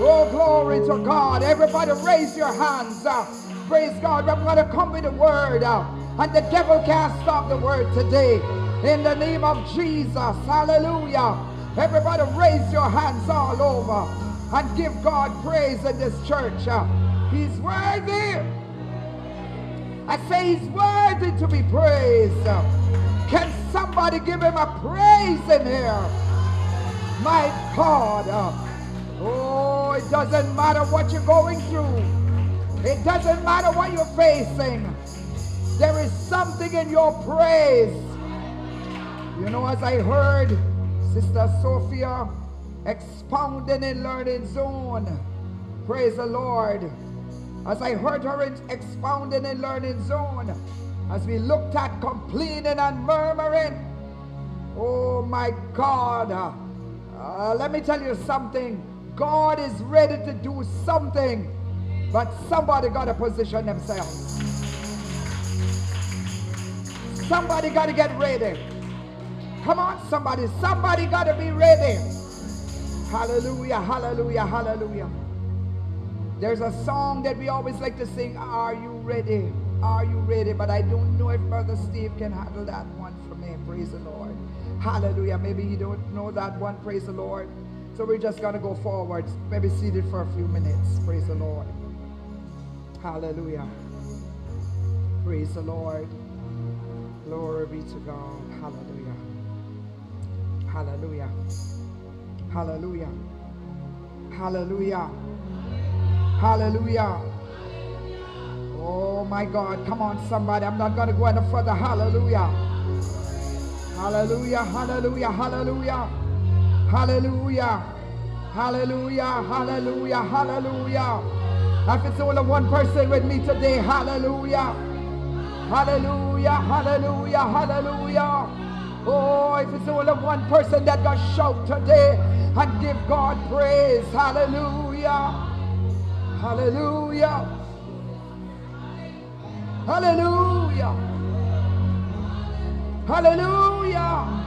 Oh, glory to God. Everybody raise your hands. Uh, Praise God. I'm going to come with the word. uh, And the devil can't stop the word today. In the name of Jesus. Hallelujah. Everybody raise your hands all over and give God praise in this church. Uh, He's worthy. I say he's worthy to be praised. Can somebody give him a praise in here? My God. Oh, it doesn't matter what you're going through. It doesn't matter what you're facing. There is something in your praise. You know, as I heard Sister Sophia expounding in Learning Zone, praise the Lord. As I heard her in- expounding in Learning Zone, as we looked at complaining and murmuring, oh my God, uh, let me tell you something. God is ready to do something, but somebody got to position themselves. Somebody got to get ready. Come on, somebody. Somebody got to be ready. Hallelujah, hallelujah, hallelujah. There's a song that we always like to sing, Are you ready? Are you ready? But I don't know if Brother Steve can handle that one for me. Praise the Lord. Hallelujah. Maybe you don't know that one. Praise the Lord. So we're just going to go forward. Maybe seated for a few minutes. Praise the Lord. Hallelujah. Praise the Lord. Glory be to God. Hallelujah. Hallelujah. Hallelujah. Hallelujah. Hallelujah. Oh my God. Come on, somebody. I'm not going to go any further. Hallelujah. Hallelujah. Hallelujah. Hallelujah. Hallelujah. Hallelujah. Hallelujah. Hallelujah. If it's only one person with me today, hallelujah. Hallelujah. Hallelujah. Hallelujah. Oh, if it's only one person that got shout today and give God praise. Hallelujah. Hallelujah. Hallelujah. Hallelujah.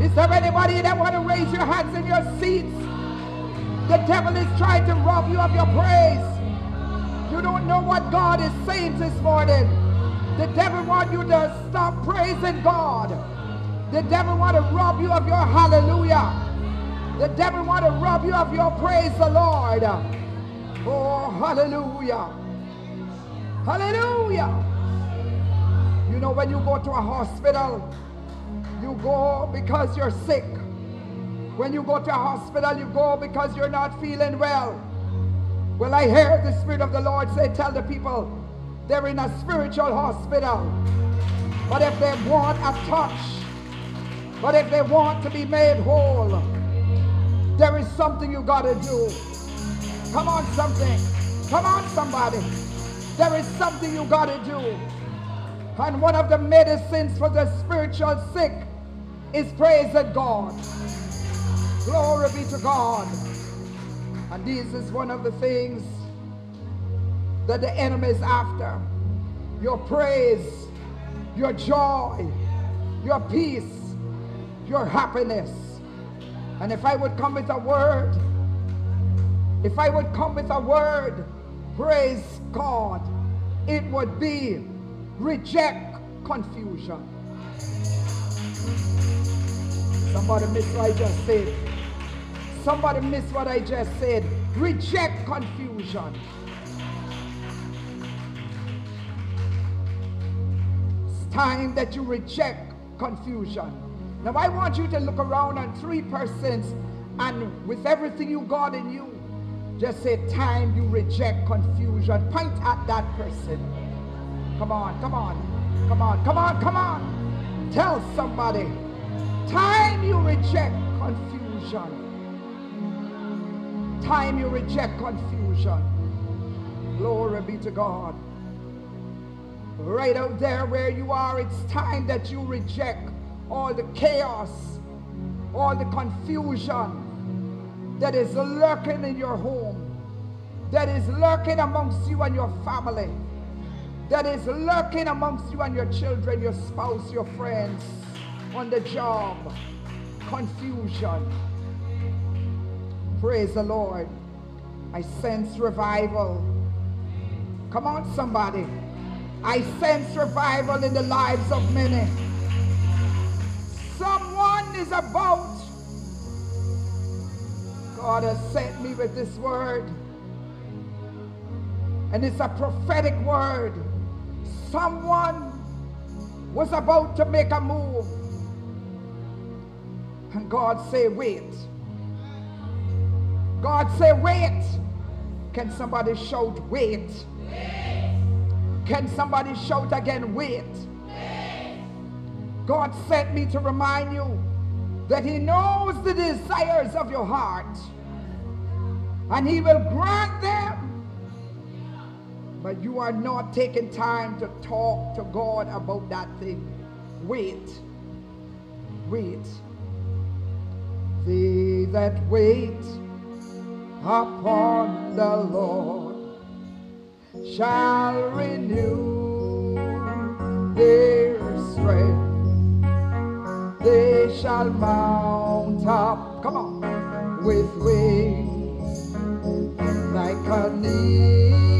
Is there anybody that want to raise your hands in your seats? The devil is trying to rob you of your praise. You don't know what God is saying this morning. The devil want you to stop praising God. The devil want to rob you of your hallelujah. The devil want to rob you of your praise the Lord. Oh, hallelujah. Hallelujah. You know, when you go to a hospital, you go because you're sick. When you go to a hospital, you go because you're not feeling well. Well, I hear the Spirit of the Lord say, tell the people they're in a spiritual hospital. But if they want a touch, but if they want to be made whole, there is something you got to do. Come on, something. Come on, somebody. There is something you got to do. And one of the medicines for the spiritual sick is praising God. Glory be to God. And this is one of the things that the enemy is after. Your praise, your joy, your peace, your happiness. And if I would come with a word, if I would come with a word, praise God, it would be reject confusion. Somebody missed what I just said. Somebody missed what I just said. Reject confusion. It's time that you reject confusion. Now I want you to look around on three persons and with everything you got in you, just say time you reject confusion. Point at that person. Come on, come on, come on, come on, come on. Tell somebody, time you reject confusion. Time you reject confusion. Glory be to God. Right out there where you are, it's time that you reject all the chaos, all the confusion that is lurking in your home, that is lurking amongst you and your family, that is lurking amongst you and your children, your spouse, your friends, on the job. Confusion. Praise the Lord. I sense revival. Come on, somebody. I sense revival in the lives of many. Someone is about God has sent me with this word. And it's a prophetic word. Someone was about to make a move. And God say, wait. God say, wait. Can somebody shout, wait? wait. Can somebody shout again, wait? wait? God sent me to remind you that he knows the desires of your heart and he will grant them. But you are not taking time to talk to God about that thing. Wait. Wait. They that wait upon the Lord shall renew their strength. They shall mount up, come on, with wings like an eagle.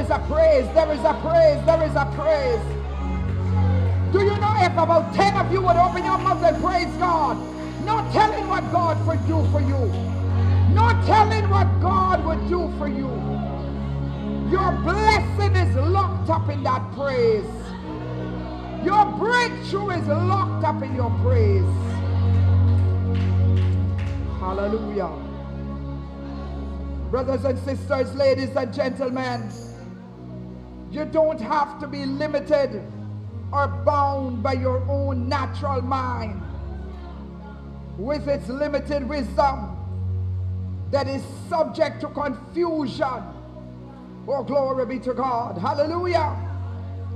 Is a praise, there is a praise, there is a praise. Do you know if about 10 of you would open your mouth and praise God? Not telling what God would do for you. Not telling what God would do for you. Your blessing is locked up in that praise. Your breakthrough is locked up in your praise. Hallelujah. Brothers and sisters, ladies and gentlemen, you don't have to be limited or bound by your own natural mind with its limited wisdom that is subject to confusion. Oh, glory be to God. Hallelujah.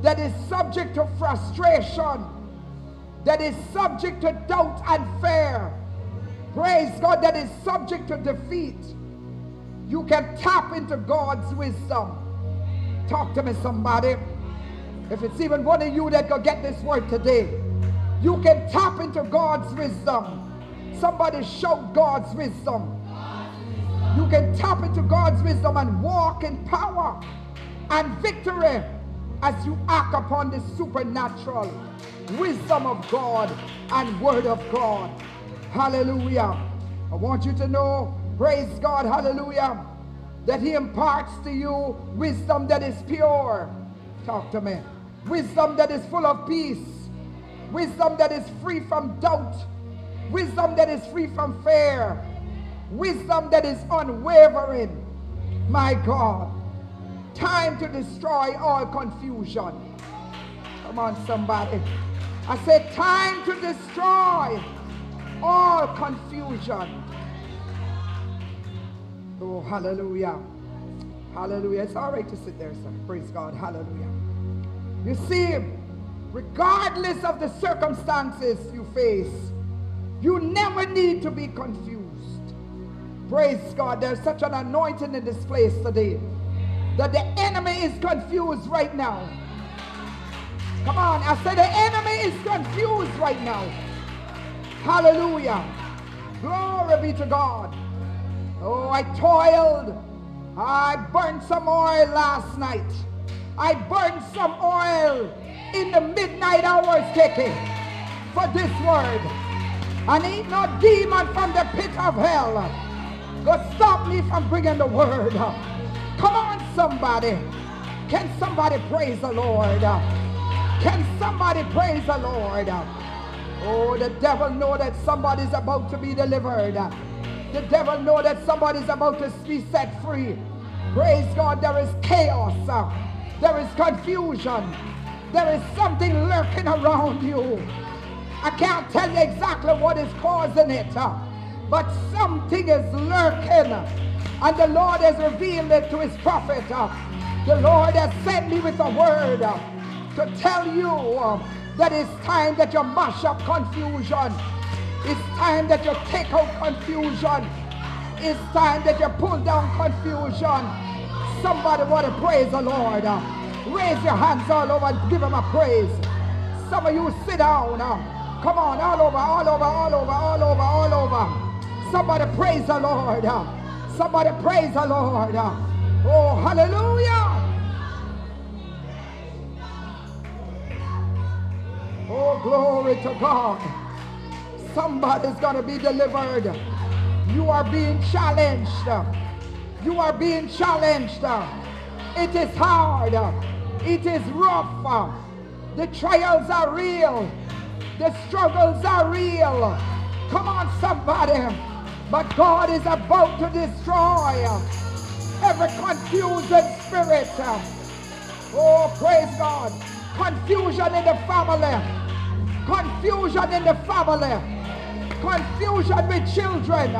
That is subject to frustration. That is subject to doubt and fear. Praise God. That is subject to defeat. You can tap into God's wisdom. Talk to me, somebody. If it's even one of you that could get this word today, you can tap into God's wisdom. Somebody shout God's wisdom. You can tap into God's wisdom and walk in power and victory as you act upon the supernatural wisdom of God and word of God. Hallelujah. I want you to know, praise God, hallelujah, that he imparts to you wisdom that is pure. Talk to me. Wisdom that is full of peace. Wisdom that is free from doubt. Wisdom that is free from fear. Wisdom that is unwavering. My God. Time to destroy all confusion. Come on, somebody. I said, time to destroy all confusion. Oh, hallelujah. Hallelujah. It's all right to sit there, sir. Praise God. Hallelujah. You see, regardless of the circumstances you face, you never need to be confused. Praise God. There's such an anointing in this place today that the enemy is confused right now. Come on. I said the enemy is confused right now. Hallelujah. Glory be to God. Oh, I toiled. I burned some oil last night. I burned some oil in the midnight hours, Kiki, for this word. And ain't no demon from the pit of hell go stop me from bringing the word. Come on, somebody. Can somebody praise the Lord? Can somebody praise the Lord? Oh, the devil know that somebody's about to be delivered. The devil know that somebody's about to be set free. Praise God, there is chaos. There is confusion. There is something lurking around you. I can't tell you exactly what is causing it, uh, but something is lurking. And the Lord has revealed it to his prophet. Uh, the Lord has sent me with a word uh, to tell you that it's time that you mash up confusion. It's time that you take out confusion. It's time that you pull down confusion. Somebody want to praise the Lord. Raise your hands all over and give him a praise. Some of you sit down. Come on, all over, all over, all over, all over, all over. Somebody praise the Lord. Somebody praise the Lord. Oh, hallelujah. Oh, glory to God. Somebody's going to be delivered. You are being challenged. You are being challenged. It is hard. It is rough. The trials are real. The struggles are real. Come on, somebody. But God is about to destroy every confusing spirit. Oh, praise God. Confusion in the family. Confusion in the family. Confusion with children.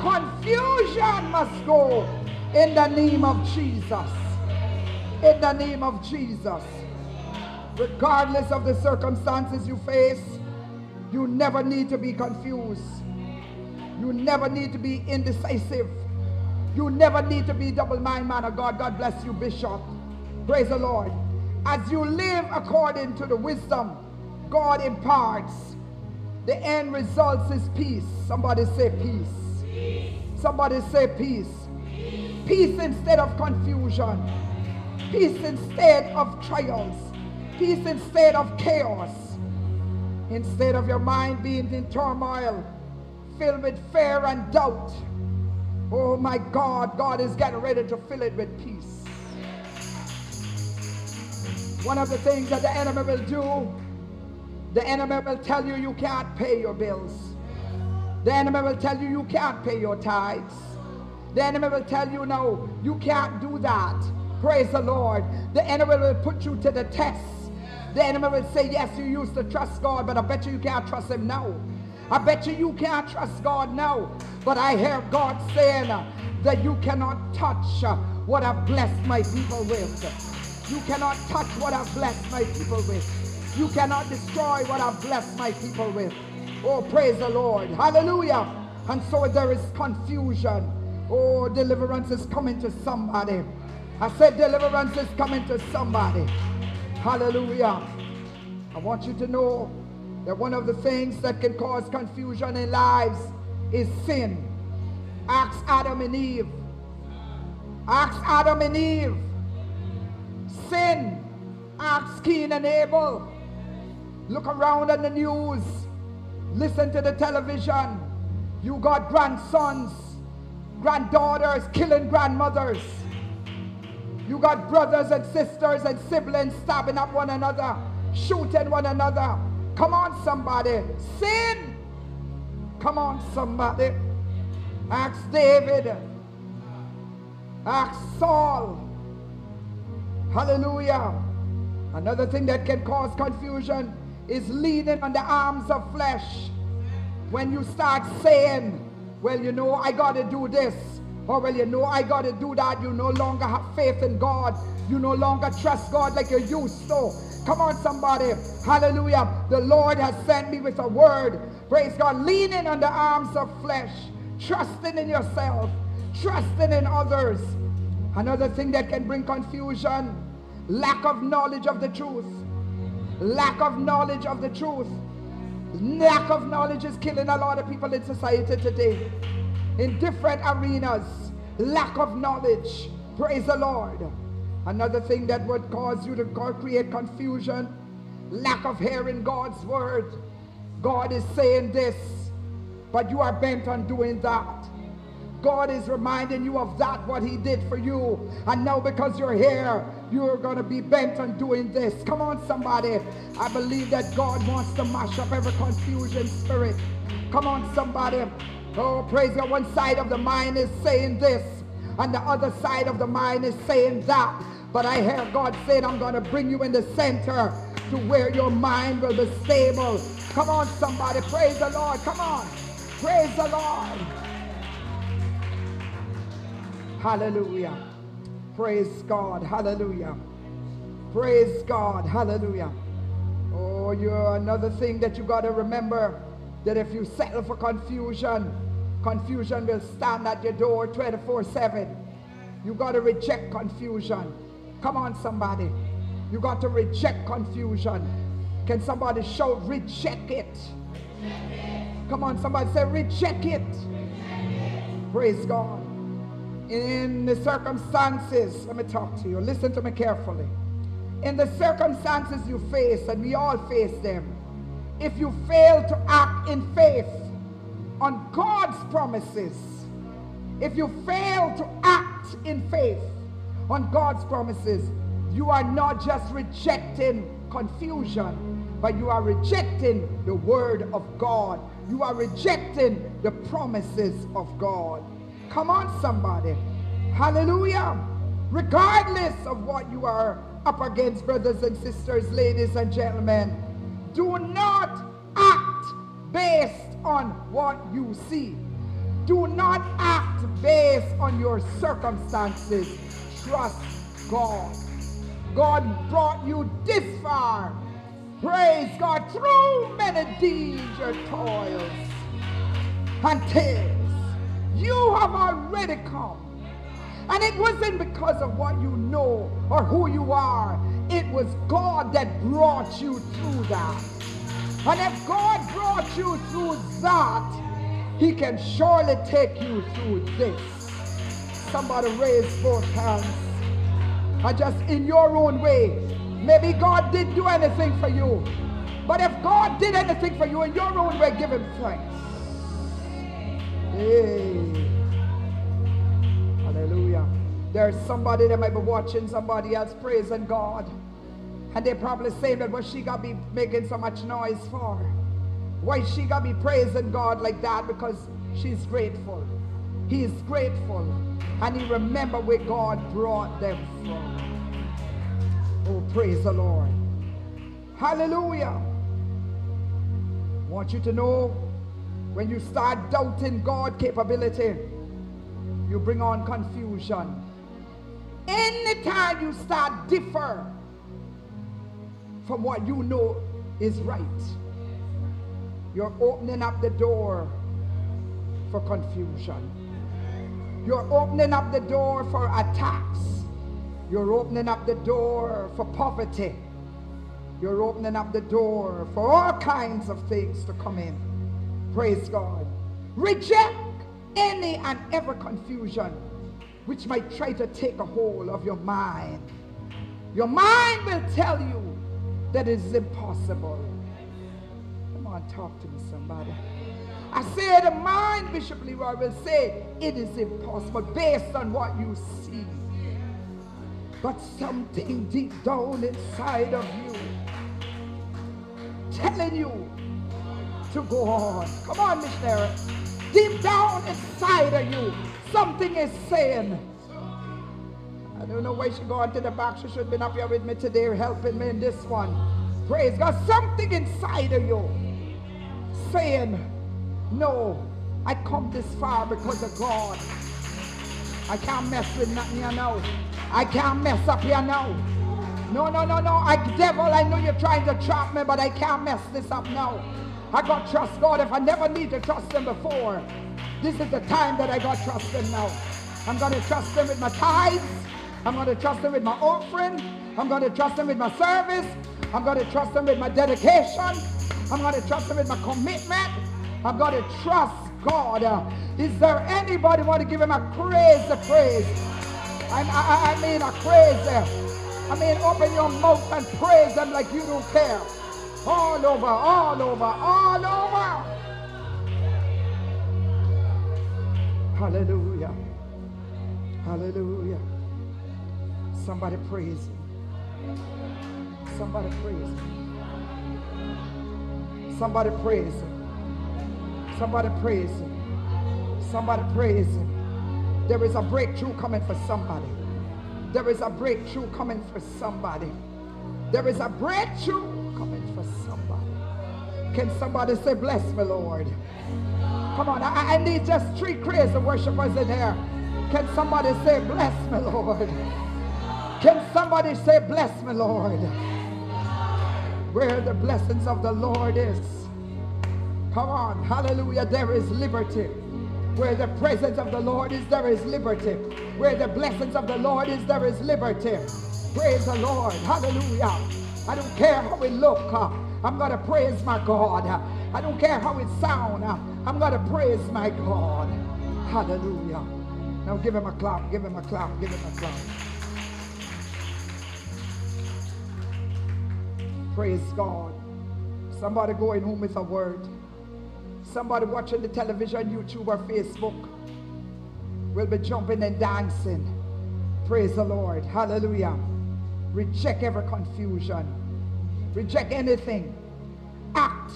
Confusion must go in the name of Jesus. In the name of Jesus regardless of the circumstances you face, you never need to be confused. You never need to be indecisive. You never need to be double-minded man of God. God bless you, Bishop. Praise the Lord. As you live according to the wisdom God imparts, the end results is peace. Somebody say peace. peace. Somebody say peace. peace. Peace instead of confusion. Peace instead of trials peace instead of chaos. Instead of your mind being in turmoil, filled with fear and doubt. Oh my God, God is getting ready to fill it with peace. One of the things that the enemy will do, the enemy will tell you you can't pay your bills. The enemy will tell you you can't pay your tithes. The enemy will tell you no, you can't do that. Praise the Lord. The enemy will put you to the test. The enemy will say, yes, you used to trust God, but I bet you you can't trust him now. I bet you you can't trust God now. But I hear God saying uh, that you cannot touch uh, what I've blessed my people with. You cannot touch what I've blessed my people with. You cannot destroy what I've blessed my people with. Oh, praise the Lord. Hallelujah. And so there is confusion. Oh, deliverance is coming to somebody. I said deliverance is coming to somebody. Hallelujah. I want you to know that one of the things that can cause confusion in lives is sin. Ask Adam and Eve. Ask Adam and Eve. Sin. Ask Cain and Abel. Look around on the news. Listen to the television. You got grandsons, granddaughters killing grandmothers. You got brothers and sisters and siblings stabbing up one another, shooting one another. Come on, somebody. Sin. Come on, somebody. Ask David. Ask Saul. Hallelujah. Another thing that can cause confusion is leaning on the arms of flesh. When you start saying, well, you know, I got to do this. or well, you know, I got to do that. You no longer have faith in God. You no longer trust God like you used to. Come on, somebody. Hallelujah. The Lord has sent me with a word. Praise God. Leaning on the arms of flesh. Trusting in yourself. Trusting in others. Another thing that can bring confusion. Lack of knowledge of the truth. Lack of knowledge of the truth. Lack of knowledge is killing a lot of people in society today in different arenas. Lack of knowledge. Praise the Lord. Another thing that would cause you to create confusion. Lack of hearing God's word. God is saying this, but you are bent on doing that. God is reminding you of that, what he did for you. And now because you're here, you're going to be bent on doing this. Come on, somebody. I believe that God wants to mash up every confusion spirit. Come on, somebody. Oh, praise God. One side of the mind is saying this, and the other side of the mind is saying that. But I hear God saying, I'm going to bring you in the center to where your mind will be stable. Come on, somebody. Praise the Lord. Come on. Praise the Lord. Hallelujah. Praise God. Hallelujah. Praise God. Hallelujah. Oh, you're another thing that you got to remember that if you settle for confusion, confusion will stand at your door 24 7. You got to reject confusion. Come on, somebody. You got to reject confusion. Can somebody shout, reject it? Come on, somebody say, reject it. Praise God. In the circumstances, let me talk to you. Listen to me carefully. In the circumstances you face, and we all face them, if you fail to act in faith on God's promises, if you fail to act in faith on God's promises, you are not just rejecting confusion, but you are rejecting the word of God. You are rejecting the promises of God. Come on, somebody. Hallelujah. Regardless of what you are up against, brothers and sisters, ladies and gentlemen, do not act based on what you see. Do not act based on your circumstances. Trust God. God brought you this far. Praise God through many dangers, toils, and tears. You have already come. And it wasn't because of what you know or who you are. It was God that brought you through that. And if God brought you through that, he can surely take you through this. Somebody raise both hands. And just in your own way, maybe God didn't do anything for you. But if God did anything for you in your own way, give him thanks. Hey. Hallelujah. There's somebody that might be watching somebody else praising God. And they're probably saying that what she got be making so much noise for. Why she got be praising God like that? Because she's grateful. He is grateful. And he remember where God brought them from. Oh, praise the Lord. Hallelujah. Want you to know when you start doubting God capability, you bring on confusion. Anytime you start differ from what you know is right, you're opening up the door for confusion. You're opening up the door for attacks. You're opening up the door for poverty. You're opening up the door for all kinds of things to come in. Praise God. Reject any and every confusion which might try to take a hold of your mind. Your mind will tell you that it is impossible. Come on, talk to me, somebody. I say the mind, Bishop Leroy will say it is impossible based on what you see. But something deep down inside of you telling you to go on. Come on, missionary. Deep down inside of you, something is saying, I don't know why she going to the back. She should have been up here with me today helping me in this one. Praise God. Something inside of you saying, no, I come this far because of God. I can't mess with nothing here now. I can't mess up here now. No, no, no, no. I, devil, I know you're trying to trap me, but I can't mess this up now. I got trust God if I never need to trust him before. This is the time that I got trust him now. I'm going to trust him with my tithes. I'm going to trust him with my offering. I'm going to trust him with my service. I'm going to trust him with my dedication. I'm going to trust him with my commitment. I'm going to trust God. Is there anybody want to give him a praise the praise? I, I, I mean a praise. I mean open your mouth and praise him like you don't care. All over, all over, all over. Hallelujah. Hallelujah. Somebody praise him. Somebody praise him. Somebody praise him. Somebody praise him. Somebody praise him. There is a breakthrough coming for somebody. There is a breakthrough coming for somebody. There is a breakthrough. Can somebody say, bless me, Lord? Come on, I, I need just three crazy worshipers in here. Can somebody say, bless me, Lord? Can somebody say, bless me, Lord? Where the blessings of the Lord is. Come on, hallelujah, there is liberty. Where the presence of the Lord is, there is liberty. Where the blessings of the Lord is, there is liberty. Praise the Lord. Hallelujah. I don't care how we look. Uh, I'm going to praise my God. I don't care how it sound. I'm going to praise my God. Hallelujah. Now give him a clap, give him a clap, give him a clap. Praise God. Somebody going home with a word. Somebody watching the television, YouTube, or Facebook will be jumping and dancing. Praise the Lord. Hallelujah. Reject every confusion. Reject anything. Act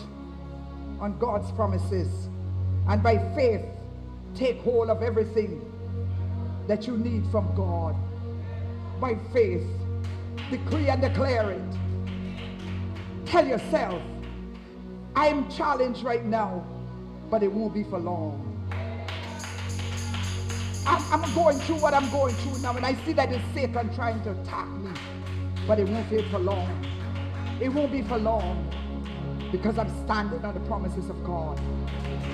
on God's promises. And by faith, take hold of everything that you need from God. By faith, decree and declare it. Tell yourself, I am challenged right now but it won't be for long. I'm, I'm, going through what I'm going through now, and I see that it's Satan trying to attack me, but it won't be for long. It won't be for long because I'm standing on the promises of God.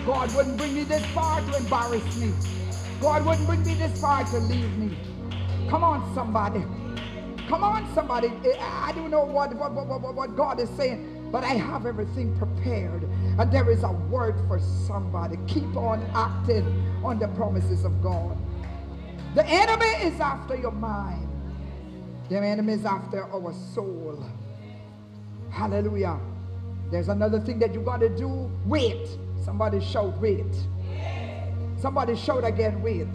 God wouldn't bring me this far to embarrass me. God wouldn't bring me this far to leave me. Come on, somebody. Come on, somebody. I don't know what, what, what, what God is saying, but I have everything prepared. And there is a word for somebody. Keep on acting on the promises of God. The enemy is after your mind. The enemy is after our soul. Hallelujah. There's another thing that you got to do. Wait. Somebody shout, wait. Somebody shout again, wait.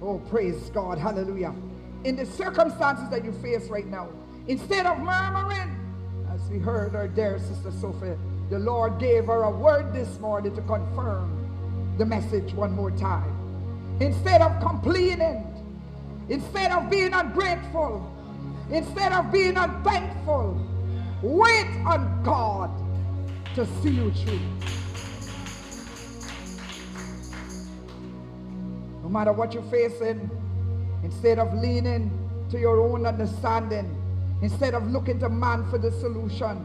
Oh, praise God. Hallelujah. In the circumstances that you face right now, instead of murmuring, as we heard our dear Sister Sophie, the Lord gave her a word this morning to confirm the message one more time. Instead of complaining, instead of being ungrateful, instead of being unthankful, wait on God to see you through. No matter what you're facing, instead of leaning to your own understanding, instead of looking to man for the solution,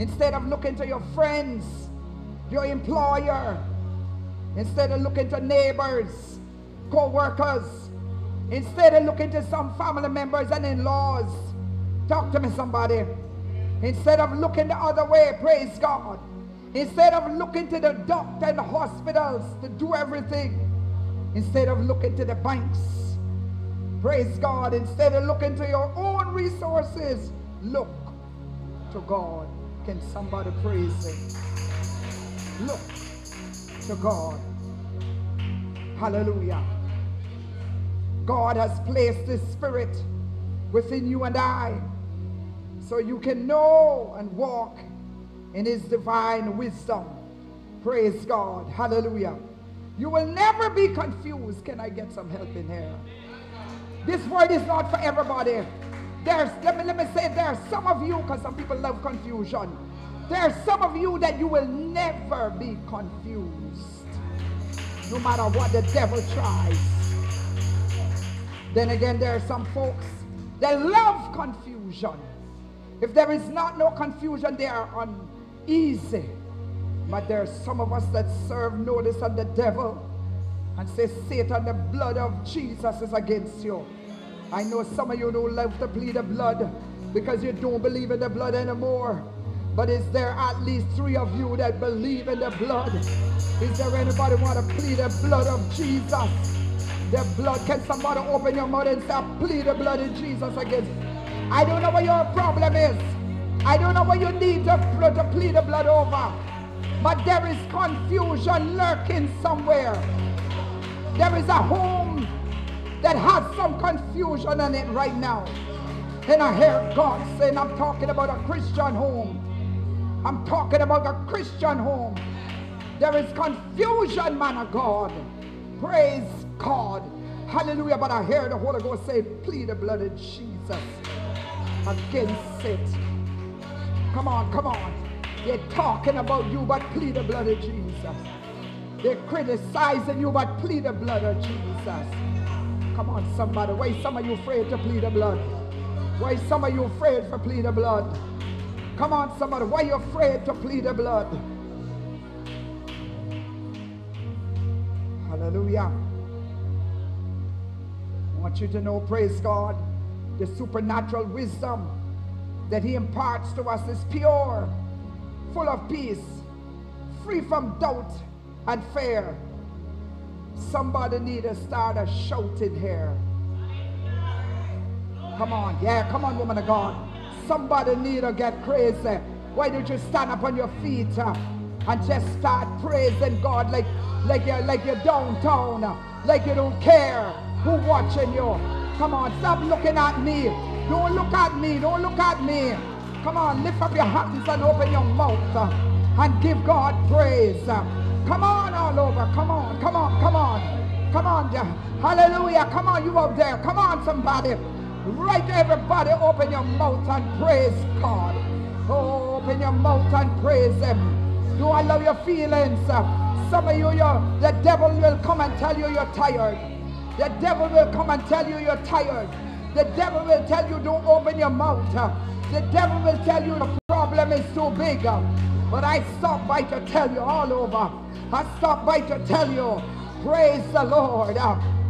Instead of looking to your friends, your employer, instead of looking to neighbors, co-workers, instead of looking to some family members and in-laws, talk to me somebody. Instead of looking the other way, praise God. Instead of looking to the doctor and the hospitals to do everything, instead of looking to the banks, praise God. Instead of looking to your own resources, look to God. Can somebody praise him? Look to God. Hallelujah. God has placed His Spirit within you and I so you can know and walk in His divine wisdom. Praise God. Hallelujah. You will never be confused. Can I get some help in here? This word is not for everybody. There's, let me, let me say, there are some of you, because some people love confusion. There are some of you that you will never be confused. No matter what the devil tries. Then again, there are some folks that love confusion. If there is not no confusion, they are uneasy. But there are some of us that serve notice on the devil and say, Satan, the blood of Jesus is against you. I know some of you don't love to plead the blood because you don't believe in the blood anymore. But is there at least three of you that believe in the blood? Is there anybody want to plead the blood of Jesus? The blood. Can somebody open your mouth and say, plead the blood of Jesus against? I don't know what your problem is. I don't know what you need to, to plead the blood over. But there is confusion lurking somewhere. There is a home that has some confusion in it right now. And I hear God saying, I'm talking about a Christian home. I'm talking about a Christian home. There is confusion, man of God. Praise God. Hallelujah. But I hear the Holy Ghost say, plead the blood of Jesus against it. Come on, come on. They're talking about you, but plead the blood of Jesus. They're criticizing you, but plead the blood of Jesus. Come on, somebody. Why some of you afraid to plead the blood? Why some of you afraid for plead the blood? Come on, somebody. Why you afraid to plead the blood? Hallelujah. I want you to know, praise God, the supernatural wisdom that He imparts to us is pure, full of peace, free from doubt and fear. Somebody need to start a shouting here. Come on, yeah, come on, woman of God. Somebody need to get crazy. Why don't you stand up on your feet uh, and just start praising God like like you're like you're downtown, uh, like you don't care who watching you. Come on, stop looking at me. Don't look at me. Don't look at me. Come on, lift up your hands and open your mouth uh, and give God praise. Uh, come on all over. Come on, come on, come on. Come on. Hallelujah. Come on, you up there. Come on, somebody. Right everybody, open your mouth and praise God. Oh, open your mouth and praise Him. Do I love your feelings? Some of you, the devil will come and tell you you're tired. The devil will come and tell you you're tired. The devil will tell you don't open your mouth. The devil will tell you the problem is too big. But I stop by to tell you all over. I stop by to tell you, praise the Lord.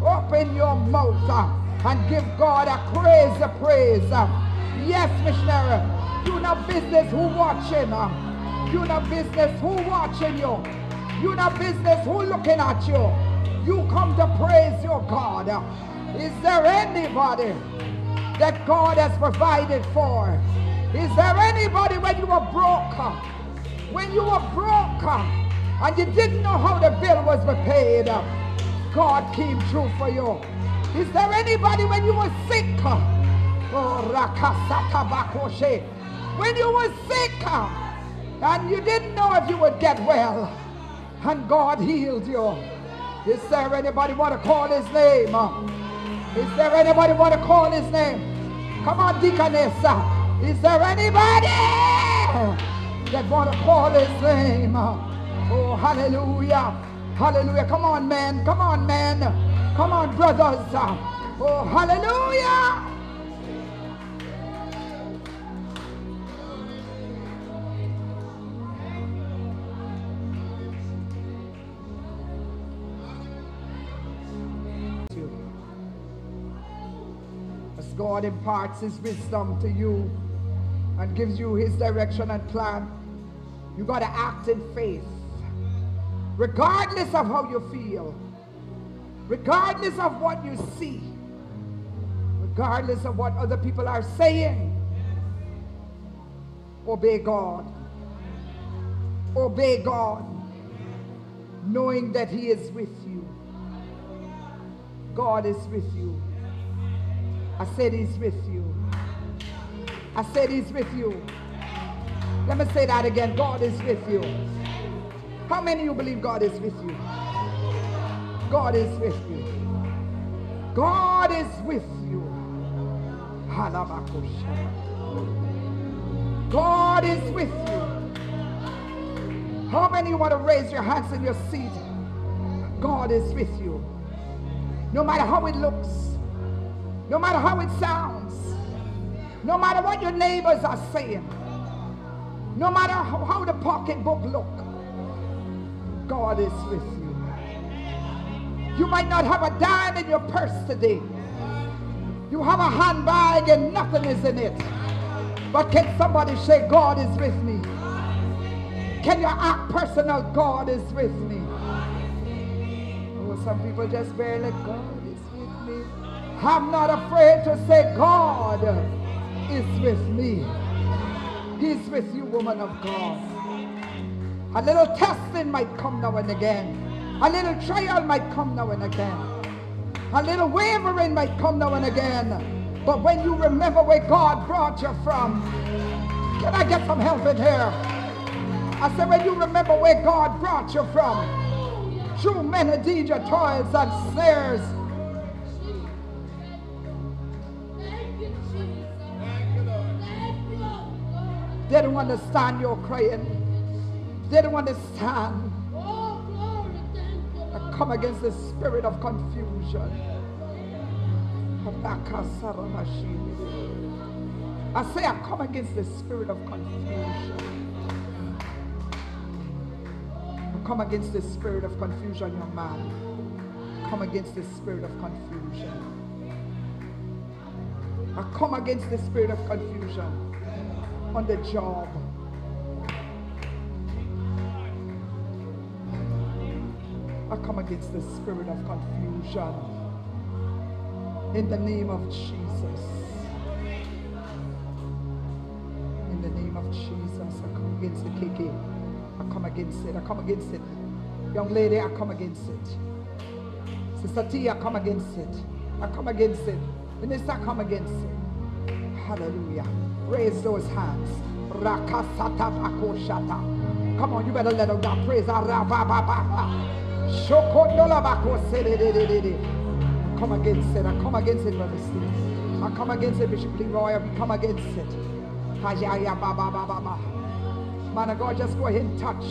Open your mouth and give God a a praise. Yes, missionary, you know business who watching. You know business who watching you. You know business who looking at you. You come to praise your God. Is there anybody that God has provided for? Is there anybody when you were broke? When you were broke and you didn't know how the bill was repaid, God came through for you. Is there anybody when you were sick? Oh, when you were sick and you didn't know if you would get well and God healed you. Is there anybody want to call his name? Is there anybody want to call his name? Come on, deaconess. Is there anybody that want to call his name? Oh, hallelujah. Hallelujah. Come on, man. Come on, man. Come on, brothers. Oh, hallelujah. God imparts his wisdom to you and gives you his direction and plan, you got to act in faith regardless of how you feel, regardless of what you see, regardless of what other people are saying. Obey God. Obey God, knowing that He is with you. God is with you. I said He's with you. I said He's with you. Let me say that again. God is with you. How many of you believe God is with you? God is with you. God is with you. God is with you. How many of you want to raise your hands in your seat? God is with you. No matter how it looks, no matter how it sounds, no matter what your neighbors are saying, no matter how, how the pocketbook look, God is with you. You might not have a dime in your purse today. You have a handbag and nothing is in it. But can somebody say, God is with me? Can you act personal? God is with me. Oh, some people just barely, God is with me. I'm not afraid to say, God is with me. He's with you, woman of God. A little testing might come now and again. A little trial might come now and again. A little wavering might come now and again. But when you remember where God brought you from, can I get some help in here? I said, when you remember where God brought you from, through many dangers, toils, and snares, They don't understand your crying. They don't understand. I come against the spirit of confusion. I say I come against the spirit of confusion. I come against the spirit of confusion, young man. I come against the spirit of confusion. I come against the spirit of confusion on the job. I come against the spirit of confusion in the name of Jesus. In the name of Jesus, I come against KK. I come against it. I come against it. Young lady, I come against it. Sister T, I come against it. I come against it. Minister, I come against it. Hallelujah. Raise those hands. Rakasata pakoshata. Come on, you better let them down. Praise. Come against it. I come against it, Brother Steve. I come against it, Bishop Leroy. I come against it. Man of God, just go ahead and touch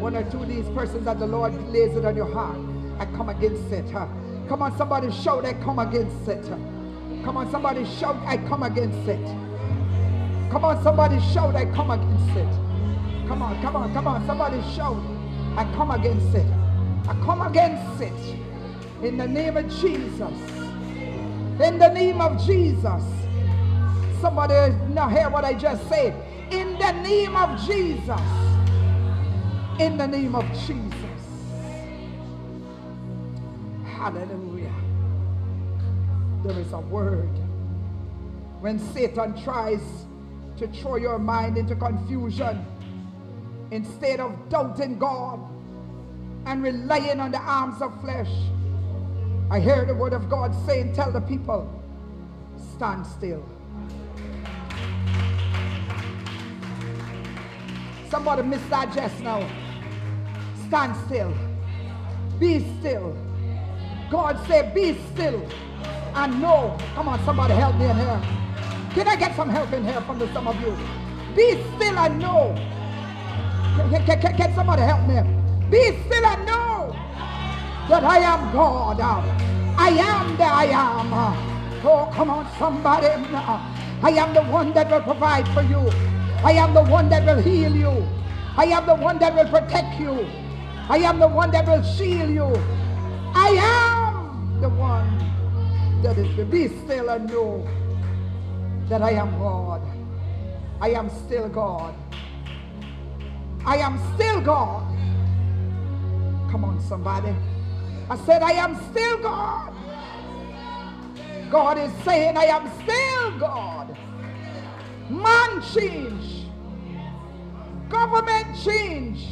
one or two of these persons that the Lord lays it on your heart. I come against it. Come on, somebody shout, I come against it. Come on, somebody shout, I come against it. Come on, somebody shout, I come against it. Come on, come on, come on, somebody shout, I come against it. I come against it in the name of Jesus. In the name of Jesus. Somebody now hear what I just said. In the name of Jesus. In the name of Jesus. Hallelujah. There is a word. When Satan tries to throw your mind into confusion, instead of doubting God, and relying on the arms of flesh. I hear the word of God saying, tell the people, stand still. Somebody missed that just now. Stand still. Be still. God said, be still and know. Come on, somebody help me in here. Can I get some help in here from the, some of you? Be still and know. Can, can, can, can somebody help me? Be still and know that I am God. I am the I am. Oh, come on, somebody. I am the one that will provide for you. I am the one that will heal you. I am the one that will protect you. I am the one that will shield you. I am the one that is to be still and know that I am God. I am still God. I am still God. Come on, somebody. I said, I am still God. God is saying, I am still God. Man change. Government change.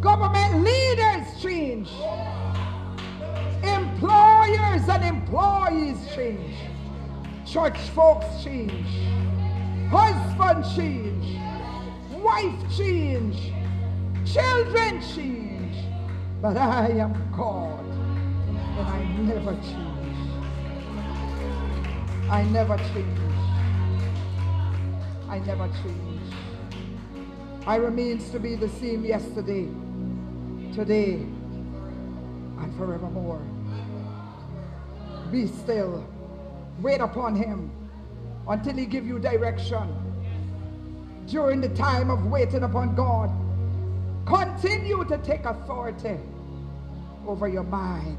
Government leaders change. Employers and employees change. Church folks change. Husband change. Wife change. Children change. But I am God and I never change. I never change. I never change. I remains to be the same yesterday, today, and forevermore. Be still. Wait upon him until he give you direction. During the time of waiting upon God, Continue to take authority over your mind.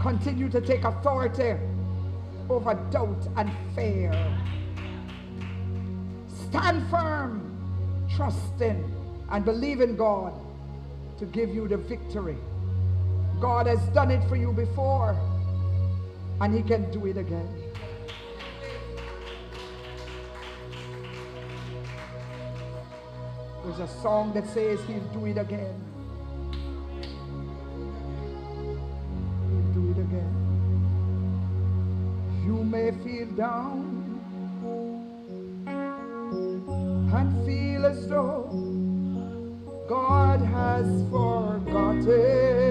Continue to take authority over doubt and fear. Stand firm, trusting and believing God to give you the victory. God has done it for you before, and He can do it again. There's a song that says he'll do it again. He'll do it again. You may feel down and feel as though God has forgotten.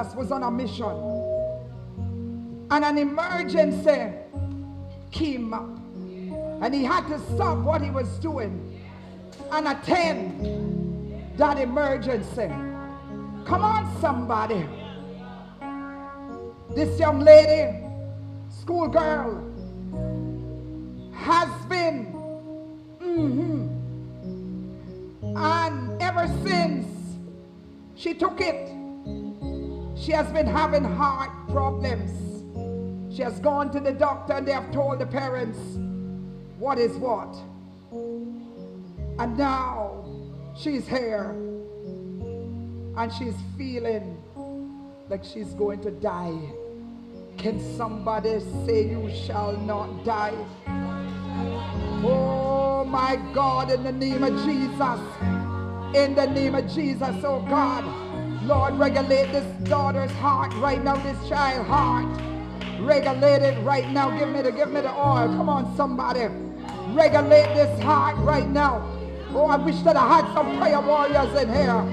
Was on a mission and an emergency came up and he had to stop what he was doing and attend that emergency. Come on, somebody. This young lady, schoolgirl, has been mhm, and ever since she took it, she has been having heart problems. She has gone to the doctor and they have told the parents what is what. And now she's here and she's feeling like she's going to die. Can somebody say you shall not die? Oh my God, in the name of Jesus. In the name of Jesus, oh God. Lord, regulate this daughter's heart right now, this child's heart. Regulate it right now. Give me the give me the oil. Come on, somebody. Regulate this heart right now. Oh, I wish that I had some prayer warriors in here.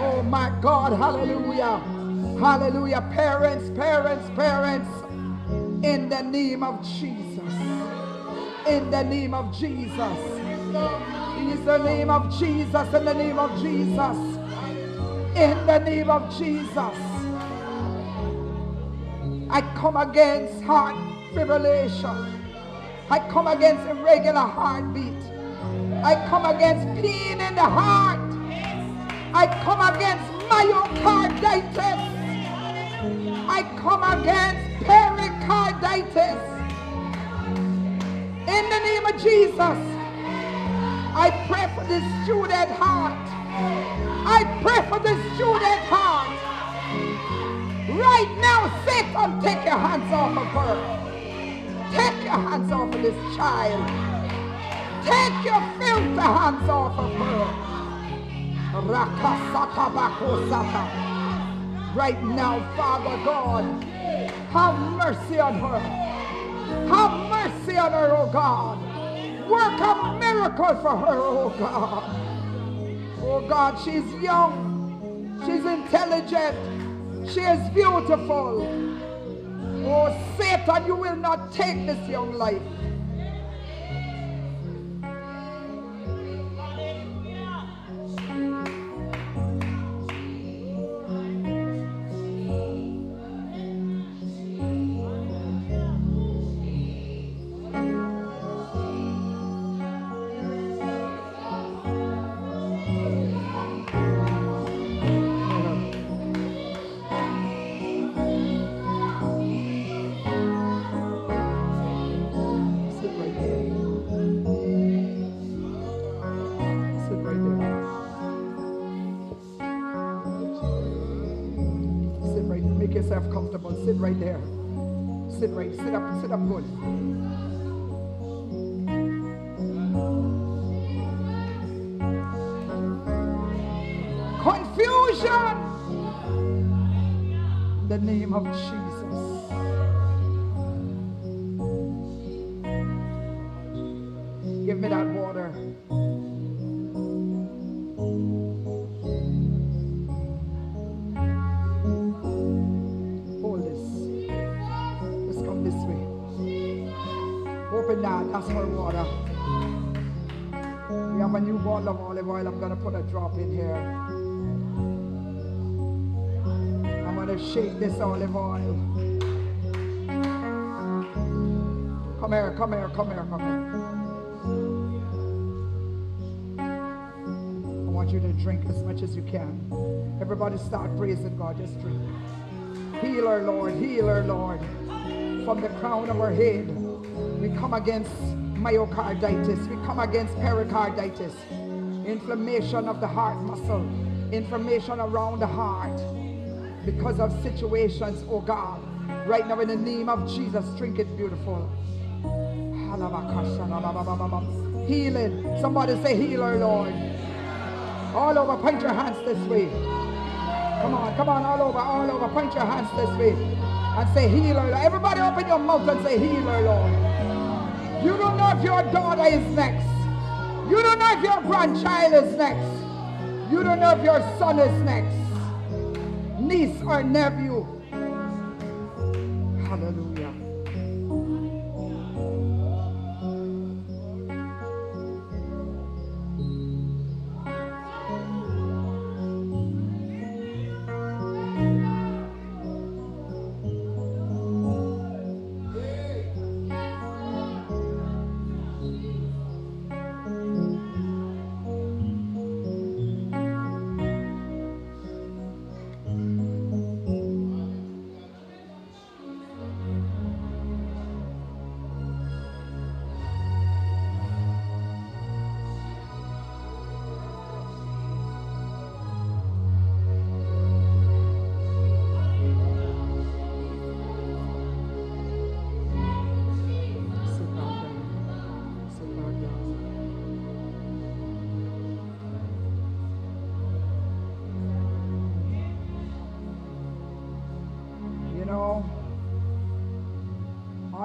Oh my God, hallelujah. Hallelujah. Parents, parents, parents. In the name of Jesus. In the name of Jesus. In the name of Jesus. In the name of Jesus. In the name of Jesus. I come against heart fibrillation. I come against irregular heartbeat. I come against pain in the heart. I come against myocarditis. I come against pericarditis. In the name of Jesus, I pray for this student heart. I pray for this student heart. Right now, Satan, take your hands off of her. Take your hands off of this child. Take your filthy hands off of her. Right now, Father God, have mercy on her. Have mercy on her, oh God. Work a miracle for her, oh God. Oh God, she's young. She's intelligent. She is beautiful. Oh, Satan, you will not take this young life. Confusion. The name of Jesus. Drop in here. I'm going to shake this olive oil. Come here, come here, come here, come here. I want you to drink as much as you can. Everybody start praising God. Just drink. Heal our Lord, heal our Lord. From the crown of our head, we come against myocarditis. We come against pericarditis. Inflammation of the heart muscle. Inflammation around the heart. Because of situations, oh God. Right now in the name of Jesus, drink it beautiful. Healing. Somebody say healer, Lord. All over, point your hands this way. Come on, come on, all over, all over. Point your hands this way. And say healer, Lord. Everybody open your mouth and say healer, Lord. You don't know if your daughter is next. Know if your grandchild is next. You don't know if your son is next. Niece or nephew. Hallelujah.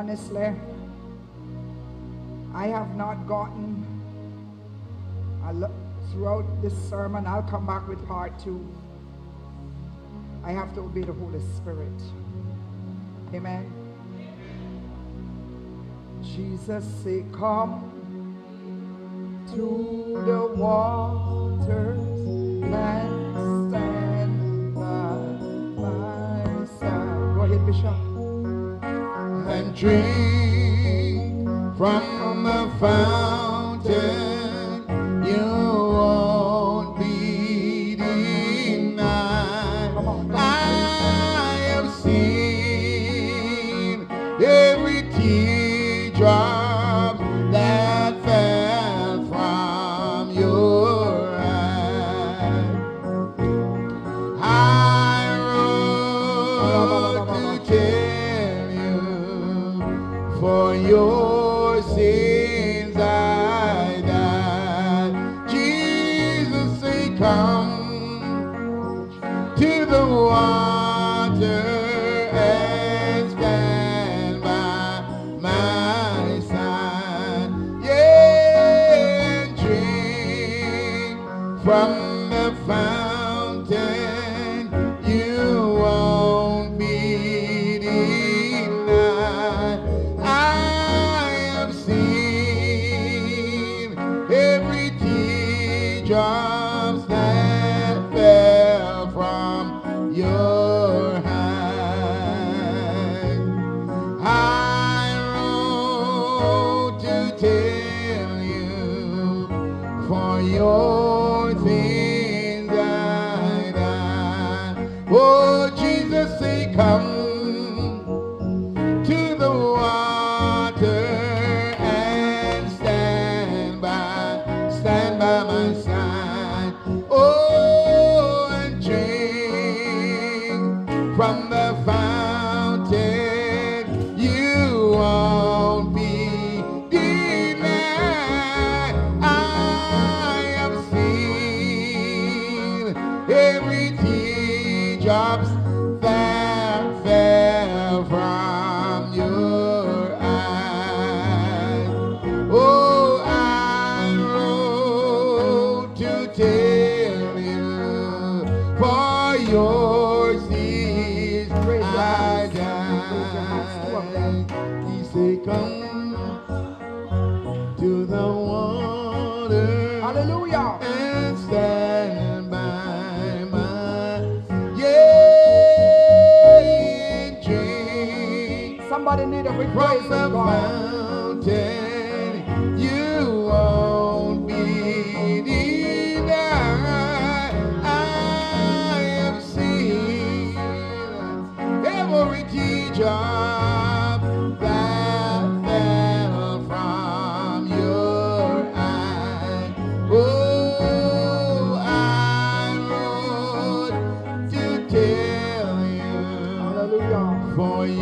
Honestly, I have not gotten a lo- throughout this sermon. I'll come back with part two. I have to obey the Holy Spirit. Amen. Jesus say, Come to the waters and stand by my side. Go ahead, Bishop. Drink from the fountain.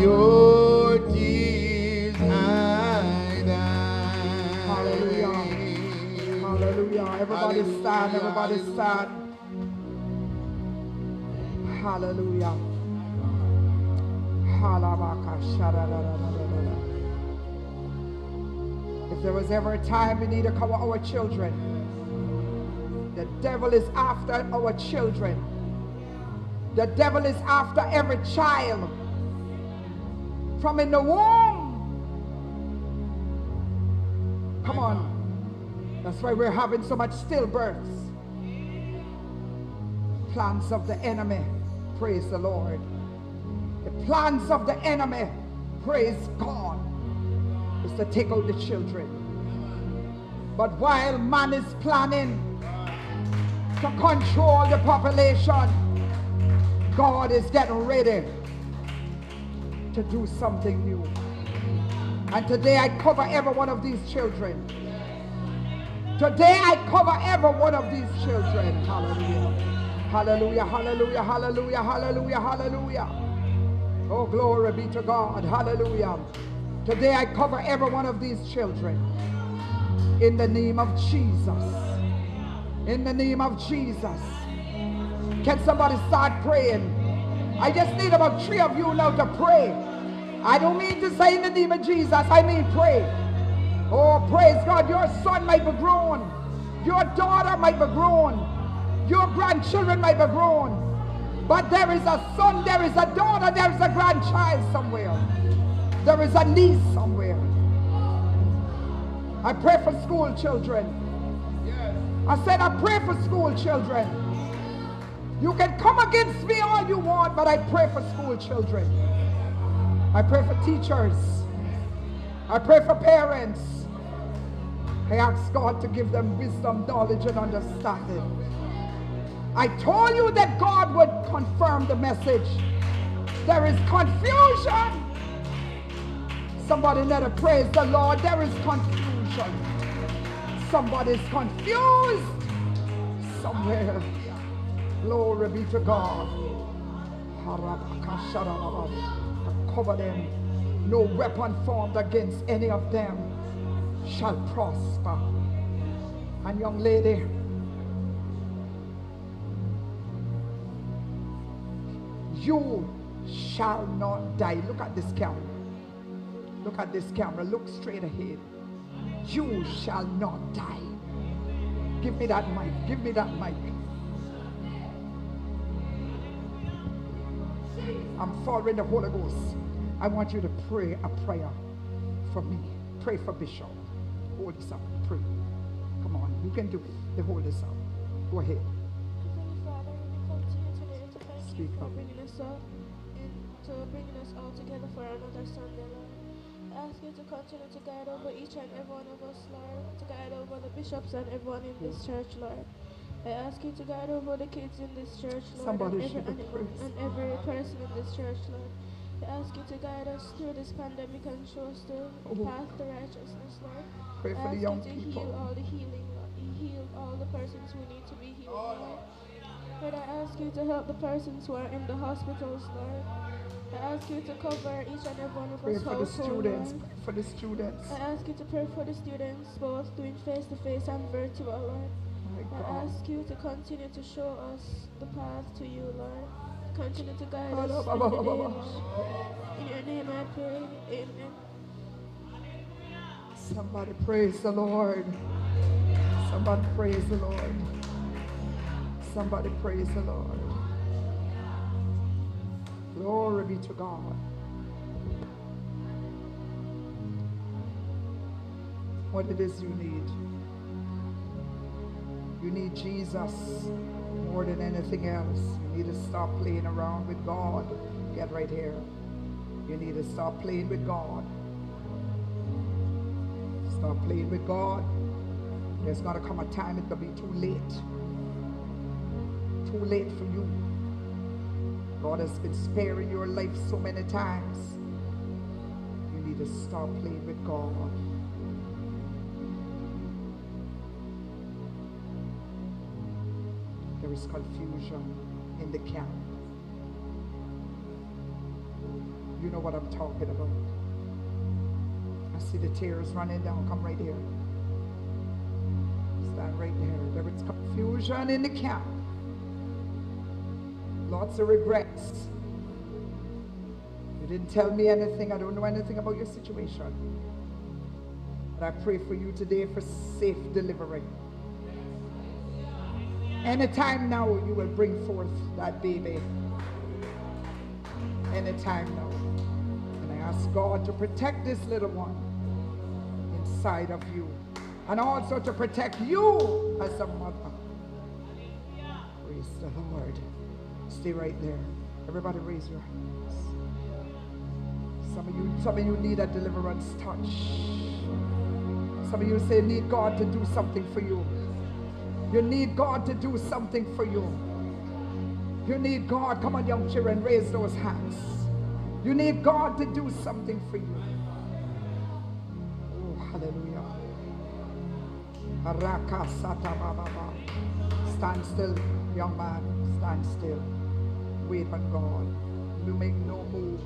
Your died. Hallelujah. Hallelujah. Everybody stand. Hallelujah. Everybody stand. Hallelujah. If there was ever a time we need to cover our children, the devil is after our children. The devil is after every child from in the womb. Come on. That's why we're having so much stillbirths. Plans of the enemy. Praise the Lord. The plans of the enemy. Praise God. Is to take out the children. But while man is planning to control the population, God is getting ready to do something new. And today I cover every one of these children. Today I cover every one of these children. Hallelujah. Hallelujah, hallelujah, hallelujah, hallelujah, hallelujah. Oh, glory be to God. Hallelujah. Today I cover every one of these children. In the name of Jesus. In the name of Jesus. Can somebody start praying? I just need about three of you now to pray. I don't mean to say in the name of Jesus. I mean pray. Oh, praise God. Your son might be grown. Your daughter might be grown. Your grandchildren might be grown. But there is a son, there is a daughter, there is a grandchild somewhere. There is a niece somewhere. I pray for school children. I said, I pray for school children. You can come against me all you want, but I pray for school children. I pray for teachers. I pray for parents. I ask God to give them wisdom, knowledge, and understanding. I told you that God would confirm the message. There is confusion. Somebody let her praise the Lord. There is confusion. Somebody's confused somewhere. Glory be to God. Cover them. No weapon formed against any of them shall prosper. And young lady, you shall not die. Look at this camera. Look at this camera. Look straight ahead. You shall not die. Give me that mic. Give me that mic. I'm following the Holy Ghost. I want you to pray a prayer for me. Pray for Bishop. Hold this up. Pray. Come on. You can do it. They hold this up. Go ahead. Heavenly Father, we come to you today to thank Speak you for up. bringing us up and to bringing us all together for another Sunday, Lord. I ask you to continue to guide over each and every one of us, Lord, to guide over the bishops and everyone in this church, Lord. I ask you to guide over the kids in this church, Lord, Somebody and, every, and, and every person in this church, Lord. I ask you to guide us through this pandemic and show us the Oh. path to righteousness, Lord. Pray I for the ask young you to heal people. all the healing, Heal all the persons who need to be healed, Lord. Lord, I ask you to help the persons who are in the hospitals, Lord. I ask you to cover each and every one of Pray us for the students. Lord. Pray for the students. I ask you to pray for the students, both doing face-to-face and virtual, Lord. I ask you to continue to show us the path to you, Lord. Continue to guide us in, ba, ba, the ba, ba, name, In your name I pray. Amen. Somebody praise the Lord. Somebody praise the Lord. Somebody praise the Lord. Glory be to God. What it is you need. You need Jesus more than anything else. You need to stop playing around with God. Get right here. You need to stop playing with God. Stop playing with God. There's going to come a time it's going to be too late. Too late for you. God has been sparing your life so many times. You need to stop playing with God. There is confusion in the camp. You know what I'm talking about. I see the tears running down. Come right here. Stand right there. There is confusion in the camp. Lots of regrets. You didn't tell me anything. I don't know anything about your situation. But I pray for you today for safe delivery. Anytime now you will bring forth that baby. Anytime now. And I ask God to protect this little one inside of you. And also to protect you as a mother. Praise the Lord. Stay right there. Everybody raise your hands. Some of you, some of you need a deliverance touch. Some of you say need God to do something for you. You need God to do something for you. You need God. Come on, young children, raise those hands. You need God to do something for you. Oh, hallelujah. Stand still, young man. Stand still. Wait on God. You make no move.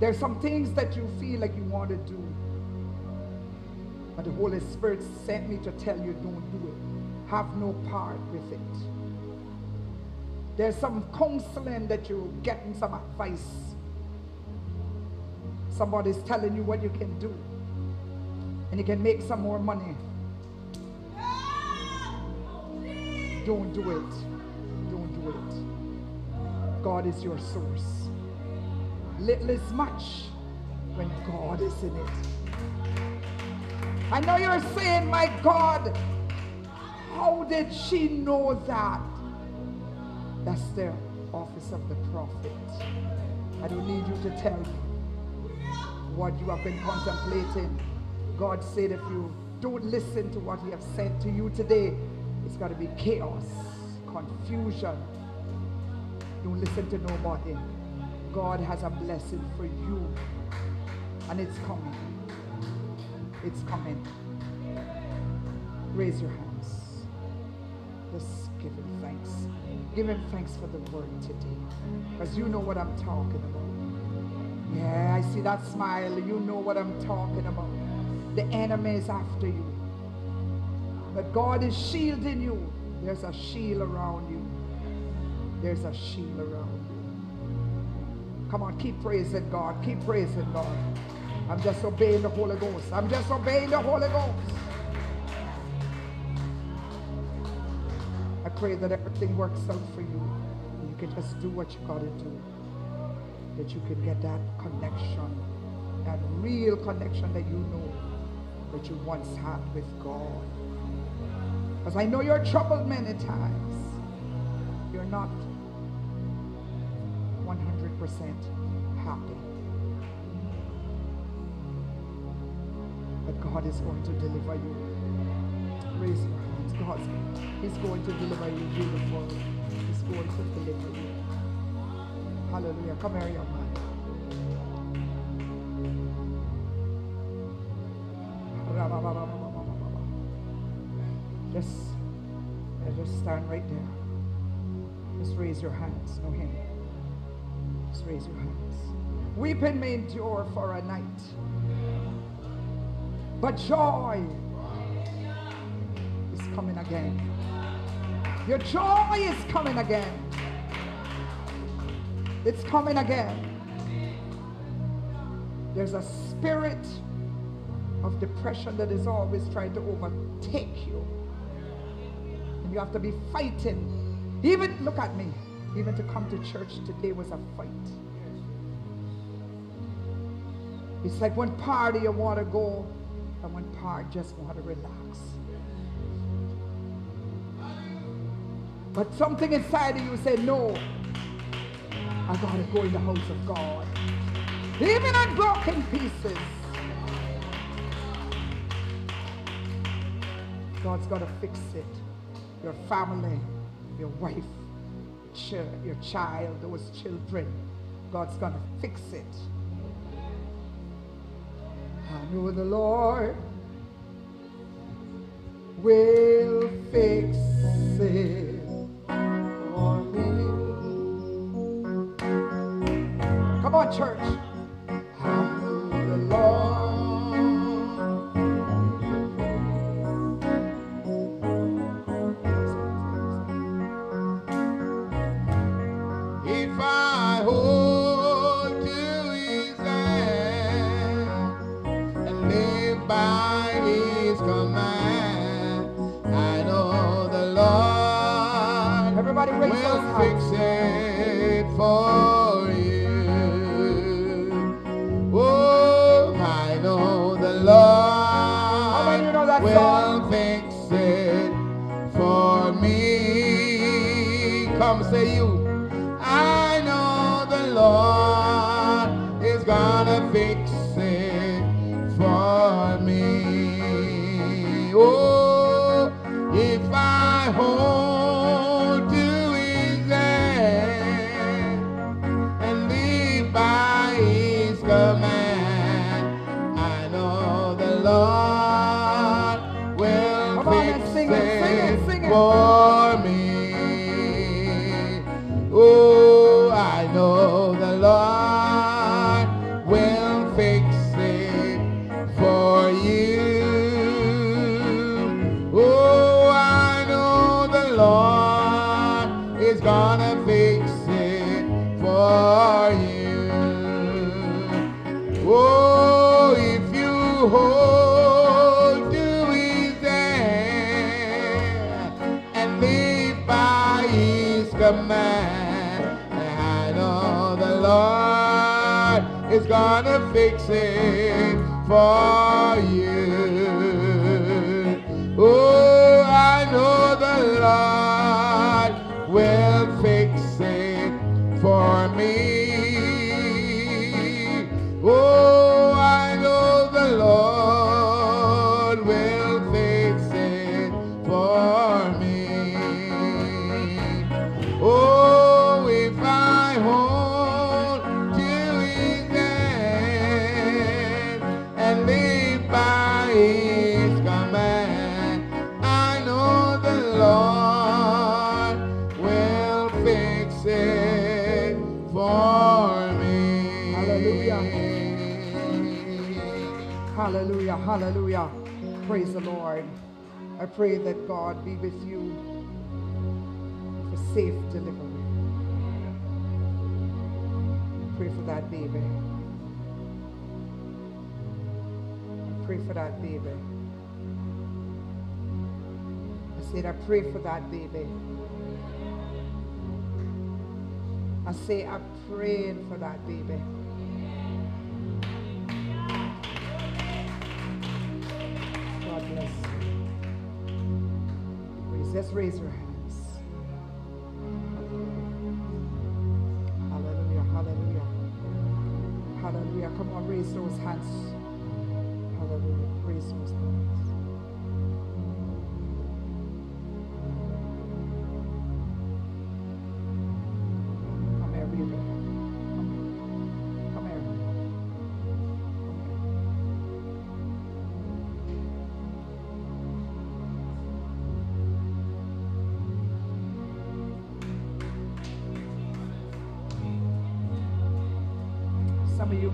There's some things that you feel like you want to do. But the Holy Spirit sent me to tell you don't do it. Have no part with it. There's some counseling that you're getting some advice. Somebody's telling you what you can do. And you can make some more money. Don't do it. Don't do it. God is your source. Little is much when God is in it. I know you're saying, my God, how did she know that? That's the office of the prophet. I don't need you to tell me what you have been contemplating. God said if you don't listen to what he has said to you today, it's going to be chaos, confusion. Don't listen to nobody. God has a blessing for you. And it's coming. It's coming. Raise your hands. Just give him thanks. Give him thanks for the word today. Because you know what I'm talking about. Yeah, I see that smile. You know what I'm talking about. The enemy is after you. But God is shielding you. There's a shield around you. There's a shield around you. Come on, keep praising God. Keep praising God. I'm just obeying the Holy Ghost. I'm just obeying the Holy Ghost. Pray that everything works out for you. You can just do what you got to do. That you can get that connection, that real connection that you know that you once had with God. Because I know you're troubled many times. You're not 100% happy. But God is going to deliver you. Raise your. God's He's going to deliver you, beautiful. He's going to deliver you. Hallelujah. Come here, young man. Just, just stand right there. Just raise your hands. No hand. Just raise your hands. Weeping may endure for a night, but joy coming again. Your joy is coming again. It's coming again. There's a spirit of depression that is always trying to overtake you. And you have to be fighting. Even, look at me, even to come to church today was a fight. It's like one party you want to go and one part just want to relax. But something inside of you said, no, I got to go in the house of God. even in broken pieces. God's to fix it. Your family, your wife, your child, those children. God's to fix it. I know the Lord will fix it church. His command, I know the Lord is gonna fix it for you. Oh, I know the Lord will fix it for me. Praise the Lord. I pray that God be with you for safe delivery. Pray for that baby. Pray for that baby. I said, I pray for that baby. I say, I'm praying for that baby. Raise, your hands. Hallelujah, hallelujah. Hallelujah. Come on, raise those hands.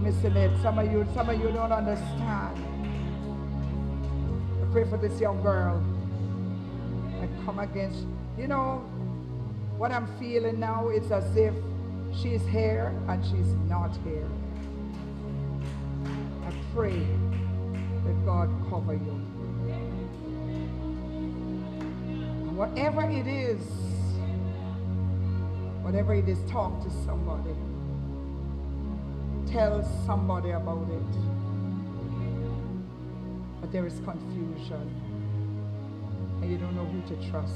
Missing it. Some of you, some of you don't understand. I pray for this young girl. I come against, you know, what I'm feeling now is as if she's here and she's not here. I pray that God cover you. And whatever it is, whatever it is, talk to somebody. Tell somebody about it. But there is confusion. And you don't know who to trust.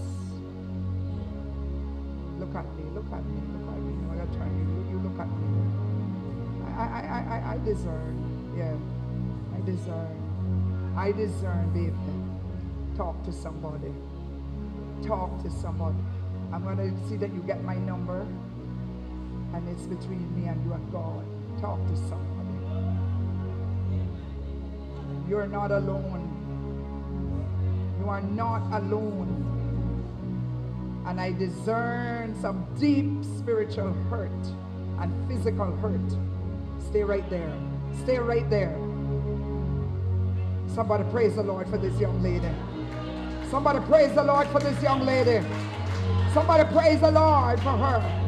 Look at me, look at me, look at me. I'm gonna turn you, look at me. I, I, I, I discern. Yeah. I discern. I discern, baby. Talk to somebody. Talk to somebody. I'm going to see that you get my number. And it's between me and you and God. Talk to somebody. You're not alone. You are not alone. And I discern some deep spiritual hurt and physical hurt. Stay right there. Stay right there. Somebody praise the Lord for this young lady. Somebody praise the Lord for this young lady. Somebody praise the Lord for her.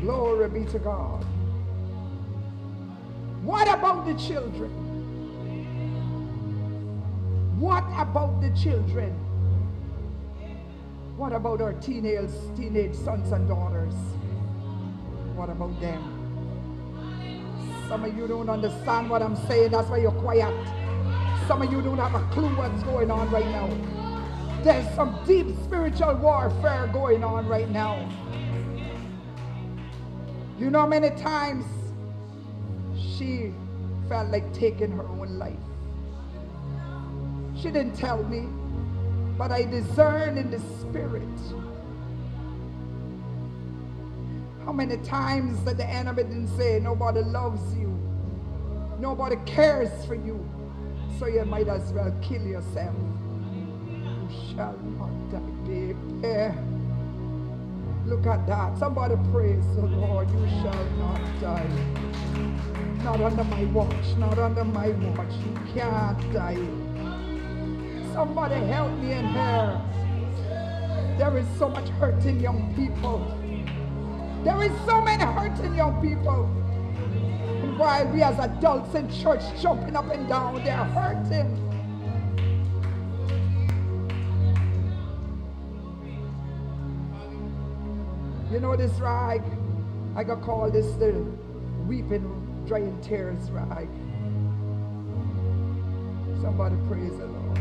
Glory be to God. What about the children? What about the children? What about our teenage, teenage sons and daughters? What about them? Some of you don't understand what I'm saying. That's why you're quiet. Some of you don't have a clue what's going on right now. There's some deep spiritual warfare going on right now. You know many times she felt like taking her own life. She didn't tell me, but I discerned in the spirit. How many times that the enemy didn't say nobody loves you, nobody cares for you, so you might as well kill yourself. You shall not die, baby. Look at that. Somebody praise the Lord. You shall not die. Not under my watch. Not under my watch. You can't die. Somebody help me in here. There is so much hurt in young people. There is so many hurt in young people. And while we as adults in church jumping up and down, they're hurting. You know this rag? I got called this the weeping, drying tears rag. Somebody praise the Lord.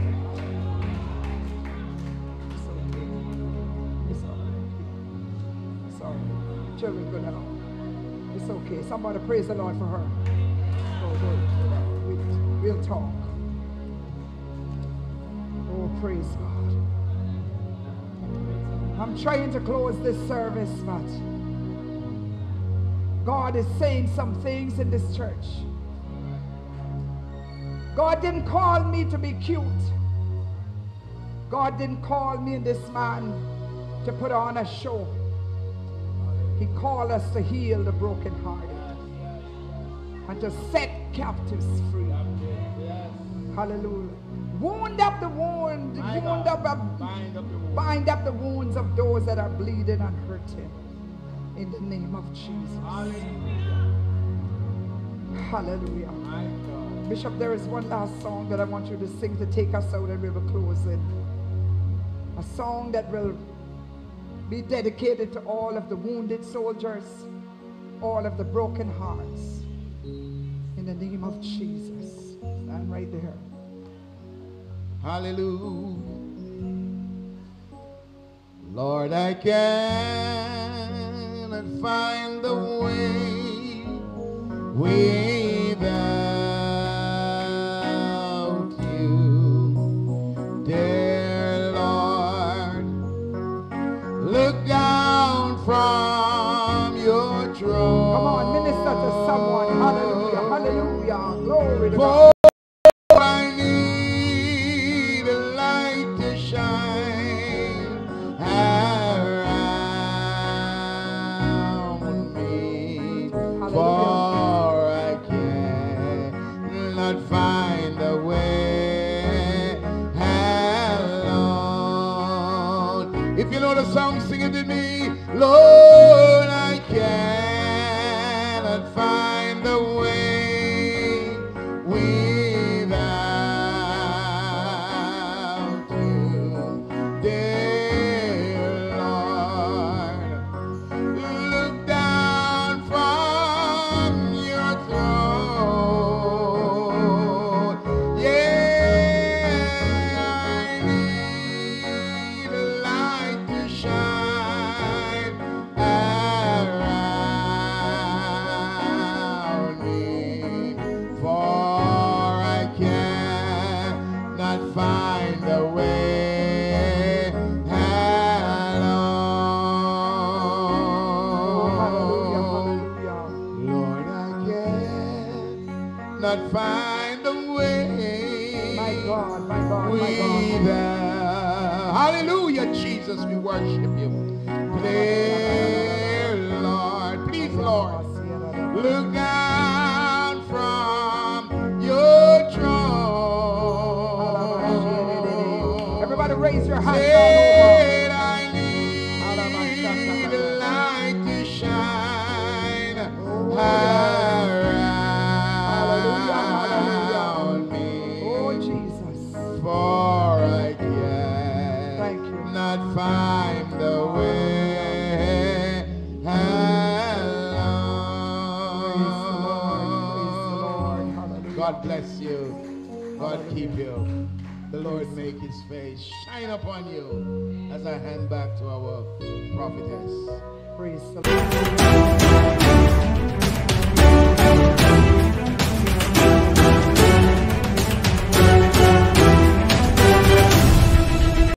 It's okay. It's all right. It's all right. Children go now. It's okay. Somebody praise the Lord for her. Oh, we'll talk. Oh, praise God. I'm trying to close this service, but God is saying some things in this church. God didn't call me to be cute. God didn't call me and this man to put on a show. He called us to heal the brokenhearted and to set captives free. Hallelujah. Wound up the wound, wound up, Bind up. Bind up the wounds of those that are bleeding and hurting. In the name of Jesus. Hallelujah. Hallelujah. Bishop, there is one last song that I want you to sing to take us out and we will close it. A song that will be dedicated to all of the wounded soldiers, all of the broken hearts. In the name of Jesus. Stand right there. Hallelujah. Lord, I cannot find the way without